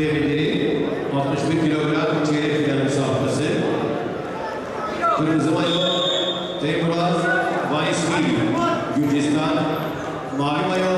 devreleri 61 kilogram çeyrek final mesafesi. Kırmızı mayo Temuraz Vaisli Gürcistan Mavi mayo